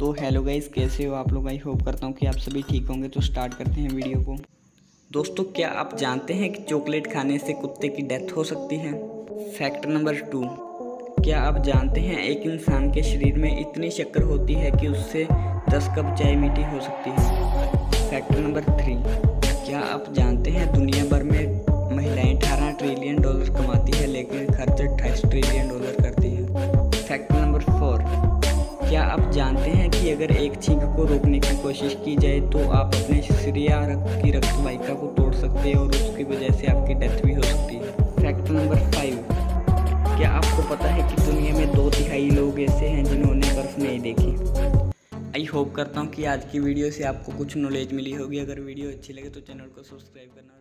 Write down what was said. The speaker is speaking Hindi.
तो हेलो गाइस कैसे हो आप लोग? आई होप करता हूँ कि आप सभी ठीक होंगे तो स्टार्ट करते हैं वीडियो को। दोस्तों, क्या आप जानते हैं कि चॉकलेट खाने से कुत्ते की डेथ हो सकती है? फैक्ट नंबर टू क्या आप जानते हैं एक इंसान के शरीर में इतनी शक्कर होती है कि उससे दस कप चाय मीठी हो सकती है? फैक्ट नंबर थ्री क्या आप जानते हैं दुनिया भर में महिलाएँ अठारह ट्रिलियन डॉलर कमाती है, लेकिन खर्च अट्ठाईस ट्रिलियन डॉलर करती है? फैक्ट नंबर फोर क्या आप जानते हैं कि अगर एक छींक को रोकने की कोशिश की जाए तो आप अपने शरीर रक्त की रक्त वाहिका को तोड़ सकते हैं और उसकी वजह से आपकी डेथ भी हो सकती है। फैक्ट नंबर फाइव क्या आपको पता है कि दुनिया में दो तिहाई लोग ऐसे हैं जिन्होंने बर्फ़ नहीं देखी? आई होप करता हूँ कि आज की वीडियो से आपको कुछ नॉलेज मिली होगी। अगर वीडियो अच्छी लगे तो चैनल को सब्सक्राइब करना